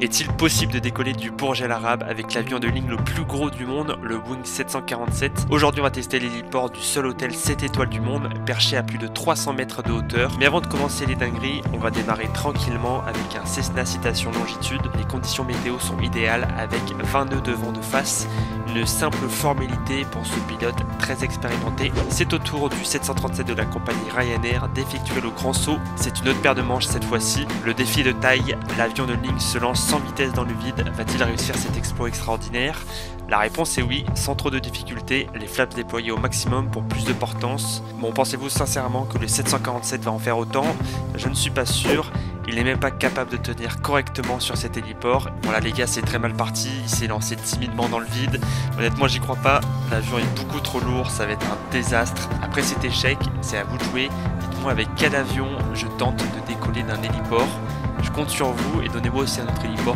Est-il possible de décoller du Bourj Al Arab avec l'avion de ligne le plus gros du monde, le Boeing 747 Aujourd'hui on va tester l'héliport du seul hôtel 7 étoiles du monde, perché à plus de 300 mètres de hauteur. Mais avant de commencer les dingueries, on va démarrer tranquillement avec un Cessna Citation Longitude. Les conditions météo sont idéales avec 20 nœuds de vent de face, une simple formalité pour ce pilote très expérimenté. C'est au tour du 737 de la compagnie Ryanair d'effectuer le grand saut. C'est une autre paire de manches cette fois-ci. Le défi de taille, l'avion de ligne se lance sans vitesse dans le vide, va-t-il réussir cet exploit extraordinaire? La réponse est oui, sans trop de difficultés, les flaps déployés au maximum pour plus de portance. Bon, pensez-vous sincèrement que le 747 va en faire autant? Je ne suis pas sûr. Il n'est même pas capable de tenir correctement sur cet héliport. Voilà les gars, c'est très mal parti. Il s'est lancé timidement dans le vide. Honnêtement, j'y crois pas. L'avion est beaucoup trop lourd. Ça va être un désastre. Après cet échec, c'est à vous de jouer. Dites-moi avec quel avion je tente de décoller d'un héliport. Je compte sur vous et donnez-moi aussi un autre héliport.